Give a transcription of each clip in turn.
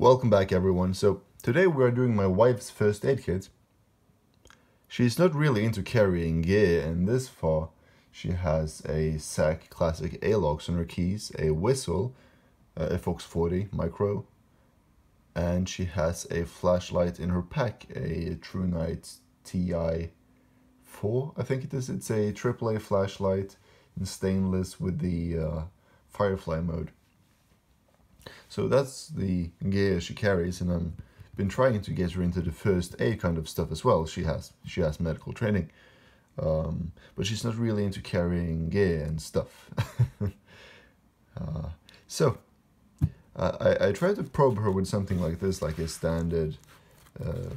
Welcome back everyone. So today we are doing my wife's first aid kit. She's not really into carrying gear and this far she has a SAK Classic Alox on her keys, a whistle, a Fox 40 micro, and she has a flashlight in her pack, a TrueNight TI 4, I think it is. It's a AAA flashlight in stainless with the uh, Firefly mode. So that's the gear she carries, and I'm been trying to get her into the first aid kind of stuff as well. She has she has medical training, um, but she's not really into carrying gear and stuff. uh, so uh, I I tried to probe her with something like this, like a standard uh,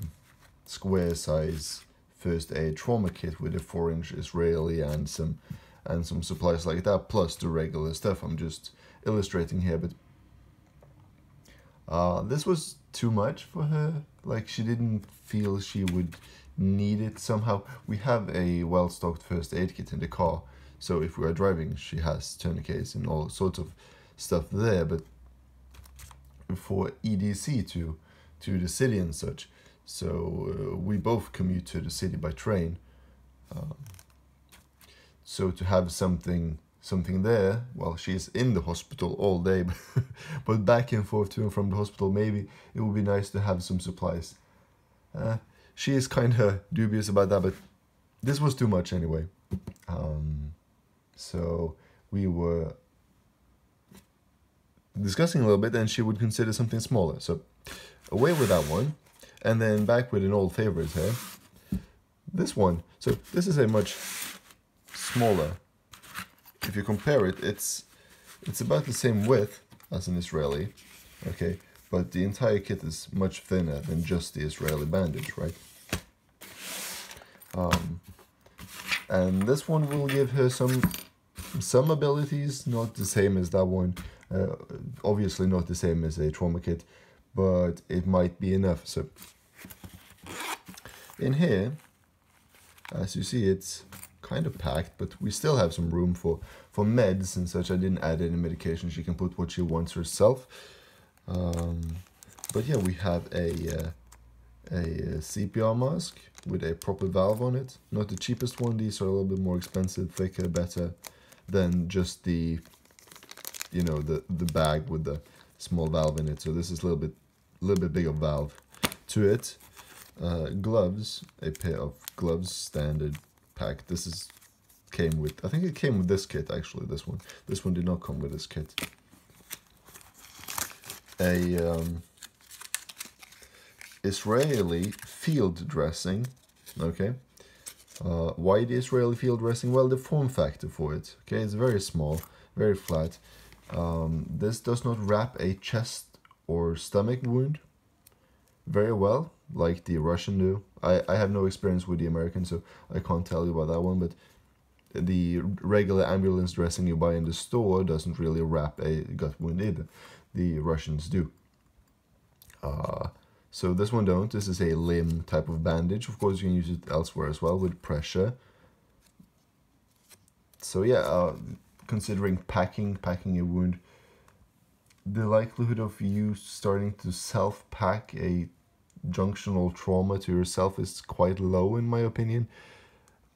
square size first aid trauma kit with a four inch Israeli and some and some supplies like that, plus the regular stuff. I'm just illustrating here, but uh, this was too much for her. Like she didn't feel she would need it somehow. We have a well-stocked first aid kit in the car, so if we are driving, she has tourniquets and all sorts of stuff there. But for EDC to to the city and such, so uh, we both commute to the city by train. Um, so to have something something there while she's in the hospital all day. But back and forth to and from the hospital maybe it would be nice to have some supplies. Uh, she is kind of dubious about that but this was too much anyway. Um, so we were discussing a little bit and she would consider something smaller. So away with that one and then back with an old favorite here this one. So this is a much smaller if you compare it, it's it's about the same width as an Israeli, okay, but the entire kit is much thinner than just the Israeli bandage, right? Um, and this one will give her some some abilities, not the same as that one, uh, obviously not the same as a trauma kit, but it might be enough. So in here, as you see, it's kind of packed, but we still have some room for, for meds and such. I didn't add any medication. She can put what she wants herself. Um, but yeah, we have a, uh, a CPR mask with a proper valve on it. Not the cheapest one. These are a little bit more expensive, thicker, better than just the, you know, the, the bag with the small valve in it. So this is a little bit, little bit bigger valve to it. Uh, gloves, a pair of gloves, standard pack. This is came with, I think it came with this kit actually, this one. This one did not come with this kit. A um, Israeli field dressing, okay. Uh, why the Israeli field dressing? Well, the form factor for it, okay, it's very small, very flat. Um, this does not wrap a chest or stomach wound very well, like the Russian do. I, I have no experience with the American, so I can't tell you about that one, but the regular ambulance dressing you buy in the store doesn't really wrap a gut wound either. The Russians do. Uh, so this one don't. This is a limb type of bandage. Of course, you can use it elsewhere as well with pressure. So yeah, uh, considering packing, packing a wound, the likelihood of you starting to self-pack a junctional trauma to yourself is quite low in my opinion.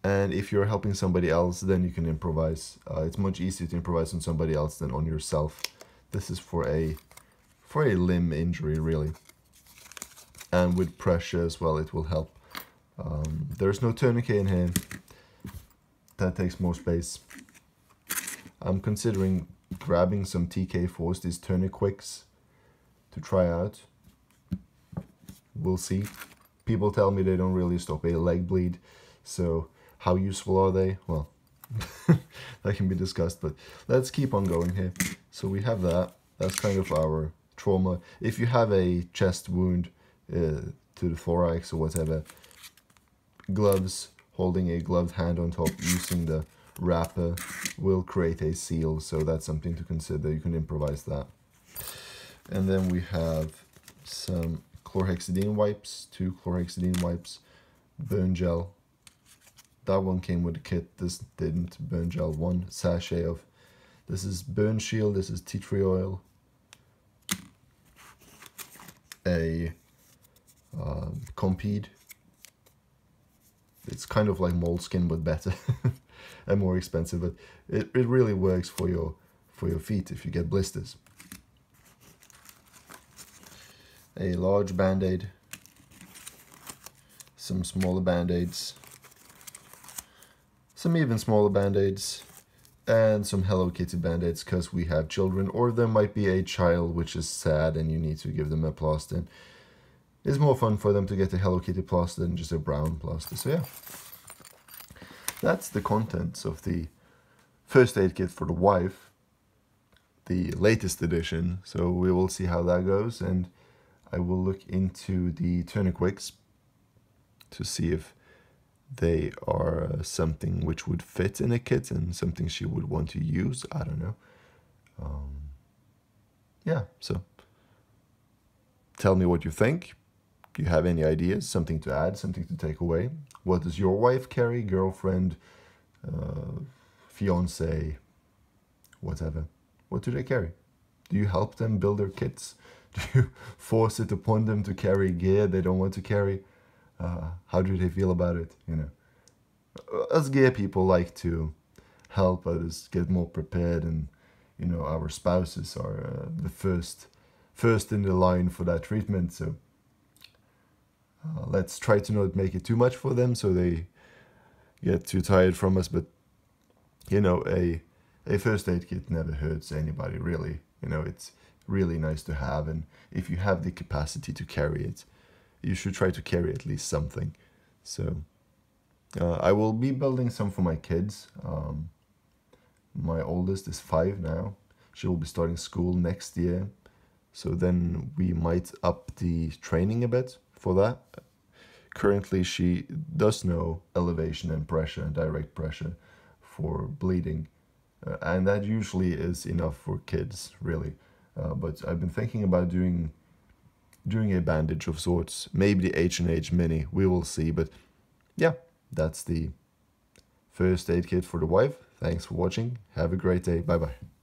And if you're helping somebody else then you can improvise. Uh, it's much easier to improvise on somebody else than on yourself. This is for a for a limb injury really. And with pressure as well it will help. Um, there's no tourniquet in here that takes more space. I'm considering grabbing some TK4s these tourniquets to try out we'll see. People tell me they don't really stop a leg bleed, so how useful are they? Well, that can be discussed, but let's keep on going here. So we have that. That's kind of our trauma. If you have a chest wound uh, to the thorax or whatever, gloves, holding a gloved hand on top, using the wrapper will create a seal, so that's something to consider. You can improvise that. And then we have some chlorhexidine wipes, two chlorhexidine wipes, burn gel. That one came with a kit, this didn't, burn gel, one sachet of, this is burn shield, this is tea tree oil. a uh, Compeed. It's kind of like moleskin but better and more expensive, but it, it really works for your for your feet if you get blisters. A large band-aid, some smaller band-aids, some even smaller band-aids, and some Hello Kitty band-aids because we have children, or there might be a child which is sad and you need to give them a plaster. It's more fun for them to get a Hello Kitty plaster than just a brown plaster. So yeah, that's the contents of the first aid kit for the wife, the latest edition. So we will see how that goes, and I will look into the tourniquets to see if they are uh, something which would fit in a kit and something she would want to use. I don't know. Um, yeah, so tell me what you think. Do you have any ideas? Something to add, something to take away? What does your wife carry? Girlfriend, uh, fiance, whatever. What do they carry? Do you help them build their kits? You force it upon them to carry gear they don't want to carry? uh, how do they feel about it? You know, us gay people like to help others get more prepared, and you know, our spouses are uh, the first first in the line for that treatment. So uh, let's try to not make it too much for them, so they get too tired from us. But you know, a a first aid kit never hurts anybody really. You know, it's really nice to have, and if you have the capacity to carry it you should try to carry at least something. So uh, I will be building some for my kids. Um, my oldest is five now. She will be starting school next year. So then we might up the training a bit for that. Currently, she does know elevation and pressure and direct pressure for bleeding. Uh, and that usually is enough for kids, really. Uh, but I've been thinking about doing doing a bandage of sorts. Maybe the H&H Mini, we will see. But yeah, that's the first aid kit for the wife. Thanks for watching. Have a great day. Bye bye.